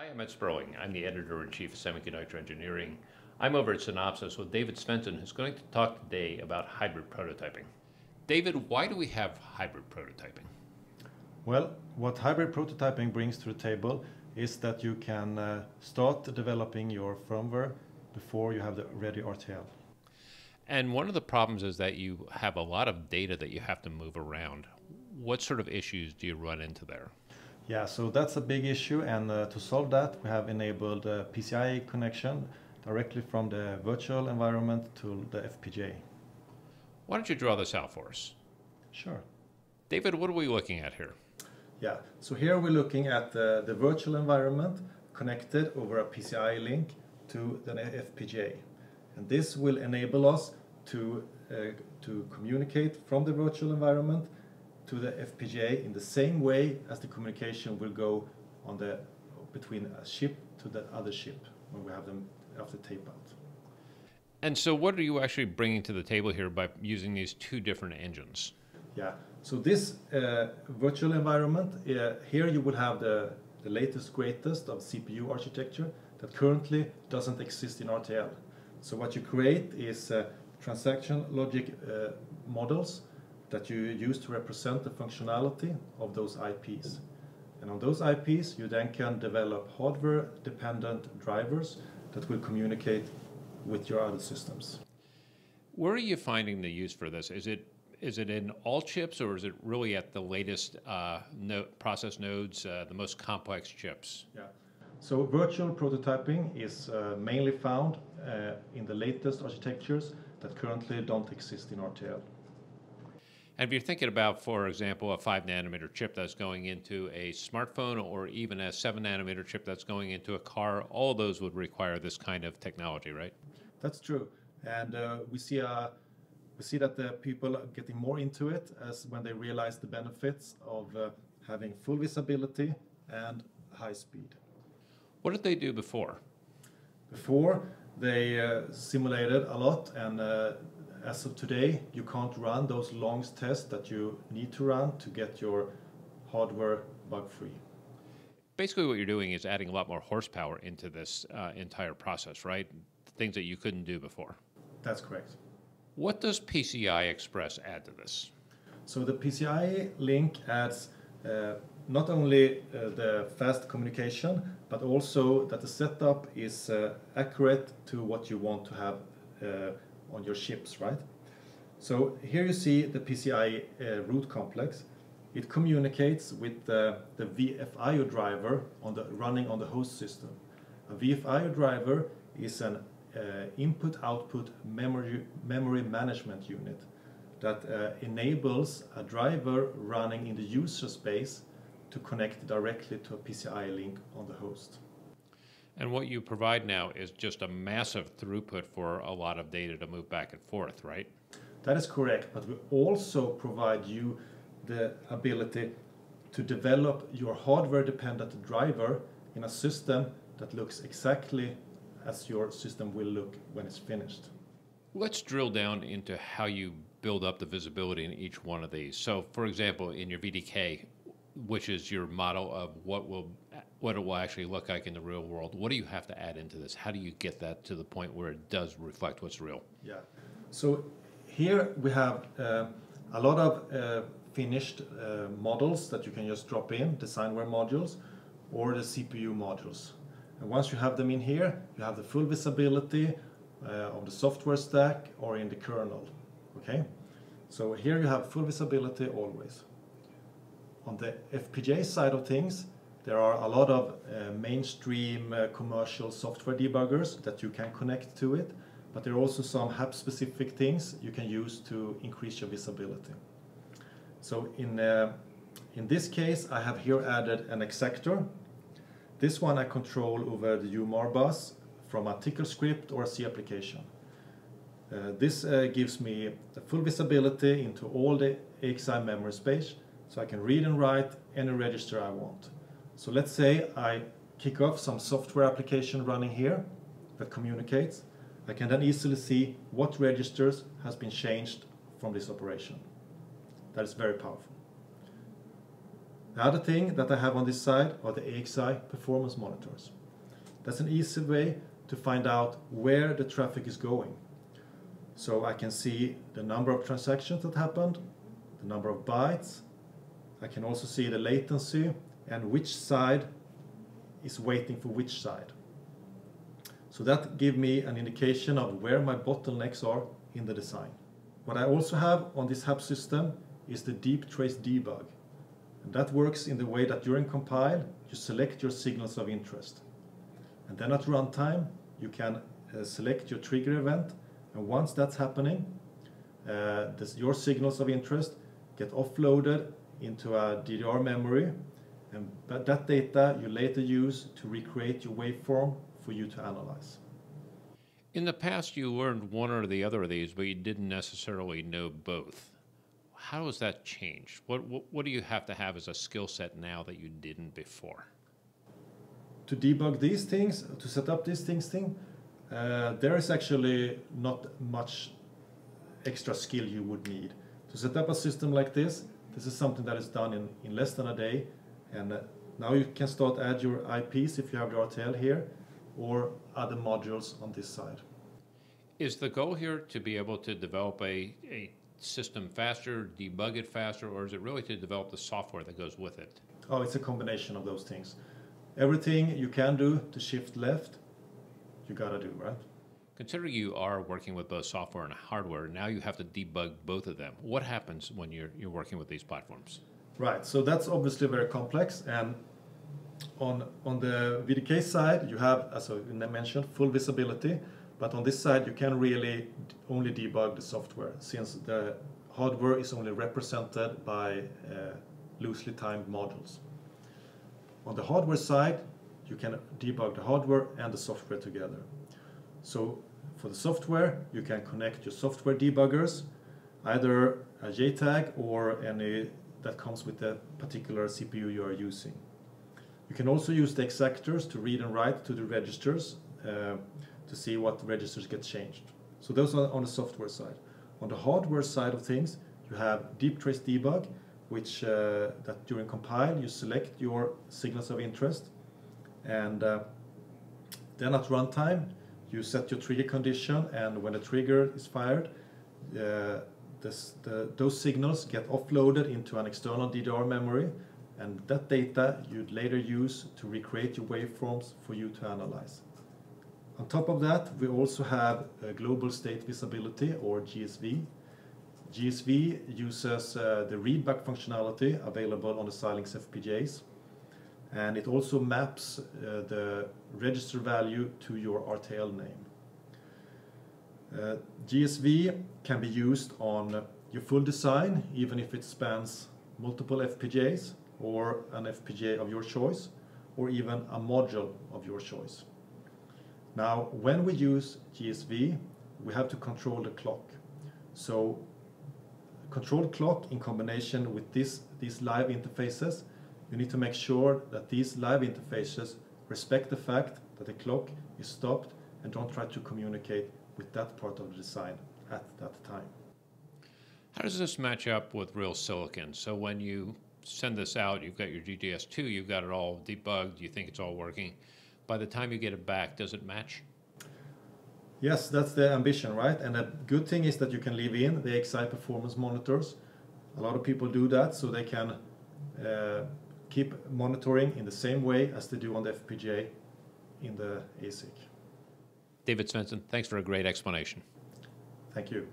Hi, I'm Ed Sperling. I'm the editor in chief of Semiconductor Engineering. I'm over at Synopsys with David Svensson, who's going to talk today about hybrid prototyping. David, why do we have hybrid prototyping? Well, what hybrid prototyping brings to the table is that you can uh, start developing your firmware before you have the ready RTL. And one of the problems is that you have a lot of data that you have to move around. What sort of issues do you run into there? Yeah, so that's a big issue, and uh, to solve that, we have enabled a PCI connection directly from the virtual environment to the FPGA. Why don't you draw this out for us? Sure. David, what are we looking at here? Yeah, so here we're looking at the, the virtual environment connected over a PCI link to the FPGA. And this will enable us to, uh, to communicate from the virtual environment to the FPGA in the same way as the communication will go on the, between a ship to the other ship when we have them after tape out. And so, what are you actually bringing to the table here by using these two different engines? Yeah, so this uh, virtual environment, uh, here you will have the, the latest, greatest of CPU architecture that currently doesn't exist in RTL. So what you create is uh, transaction logic uh, models that you use to represent the functionality of those IPs. And on those IPs, you then can develop hardware-dependent drivers that will communicate with your other systems. Where are you finding the use for this? Is it is it in all chips, or is it really at the latest uh, no process nodes, uh, the most complex chips? Yeah. So virtual prototyping is uh, mainly found uh, in the latest architectures that currently don't exist in RTL. And if you're thinking about, for example, a five nanometer chip that's going into a smartphone or even a seven nanometer chip that's going into a car, all those would require this kind of technology, right? That's true. And uh, we see a we see that the people are getting more into it as when they realize the benefits of uh, having full visibility and high speed. What did they do before? Before, they uh, simulated a lot, and uh, as of today, you can't run those long tests that you need to run to get your hardware bug free. Basically, what you're doing is adding a lot more horsepower into this uh, entire process, right? Things that you couldn't do before. That's correct. What does PCI Express add to this? So the PCI link adds uh, not only uh, the fast communication, but also that the setup is uh, accurate to what you want to have uh, on your ships, right? So here you see the PCI uh, root complex. It communicates with the, the VFIO driver on the, running on the host system. A VFIO driver is an uh, input-output memory, memory management unit that uh, enables a driver running in the user space to connect directly to a PCI link on the host. And what you provide now is just a massive throughput for a lot of data to move back and forth, right? That is correct, but we also provide you the ability to develop your hardware dependent driver in a system that looks exactly as your system will look when it's finished. Let's drill down into how you build up the visibility in each one of these. So, for example, in your VDK, which is your model of what will what it will actually look like in the real world, what do you have to add into this? How do you get that to the point where it does reflect what's real? Yeah. So here we have uh, a lot of uh, finished uh, models that you can just drop in, DesignWare modules, or the CPU modules. And once you have them in here, you have the full visibility uh, of the software stack or in the kernel. Okay, so here you have full visibility always. On the FPGA side of things, there are a lot of uh, mainstream uh, commercial software debuggers that you can connect to it, but there are also some HAPS-specific things you can use to increase your visibility. So in, uh, in this case, I have here added an Exactor. This one I control over the UMRBus from a Tcl script or a C application. Uh, this uh, gives me full visibility into all the AXI memory space, so I can read and write any register I want. So let's say I kick off some software application running here that communicates. I can then easily see what registers has been changed from this operation. That is very powerful. The other thing that I have on this side are the AXI performance monitors. That's an easy way to find out where the traffic is going. So I can see the number of transactions that happened, the number of bytes. I can also see the latency and which side is waiting for which side. So that gives me an indication of where my bottlenecks are in the design. What I also have on this HAPS system is the deep trace debug. And that works in the way that during compile, you select your signals of interest. And then at runtime, you can uh, select your trigger event. And once that's happening, uh, this, your signals of interest get offloaded into a DDR memory. And that data you later use to recreate your waveform for you to analyze. In the past, you learned one or the other of these, but you didn't necessarily know both. How has that changed? What, what, what do you have to have as a skill set now that you didn't before? To debug these things, to set up these things, thing, uh, there is actually not much extra skill you would need. To set up a system like this, this is something that is done in, in less than a day. And uh, now you can start add your IPs if you have the RTL here, or other modules on this side. Is the goal here to be able to develop a, a system faster, debug it faster, or is it really to develop the software that goes with it? Oh, it's a combination of those things. Everything you can do to shift left, you gotta do, right? Considering you are working with both software and hardware, now you have to debug both of them. What happens when you're, you're working with these platforms? Right, so that's obviously very complex, and on, on the VDK side, you have, as I mentioned, full visibility, but on this side, you can really only debug the software since the hardware is only represented by uh, loosely timed modules. On the hardware side, you can debug the hardware and the software together. So for the software, you can connect your software debuggers, either a JTAG or any that comes with the particular CPU you are using. You can also use the exactors to read and write to the registers uh, to see what registers get changed. So those are on the software side. On the hardware side of things, you have deep trace debug, which uh, that during compile you select your signals of interest, and uh, then at runtime you set your trigger condition, and when the trigger is fired, uh, this, the, those signals get offloaded into an external DDR memory and that data you'd later use to recreate your waveforms for you to analyze. On top of that, we also have global state visibility or GSV. GSV uses uh, the readback functionality available on the Xilinx FPGAs and it also maps uh, the register value to your RTL name. Uh, GSV can be used on your full design even if it spans multiple FPGAs or an FPGA of your choice, or even a module of your choice. Now, when we use GSV, we have to control the clock. So, control clock in combination with this, these live interfaces, you need to make sure that these live interfaces respect the fact that the clock is stopped and don't try to communicate with that part of the design at that time. How does this match up with real silicon? So when you send this out, you've got your GDS2, you've got it all debugged, you think it's all working. By the time you get it back, does it match? Yes, that's the ambition, right? And a good thing is that you can leave in the AXI performance monitors. A lot of people do that so they can uh, keep monitoring in the same way as they do on the FPGA in the ASIC. David Svensson, thanks for a great explanation. Thank you.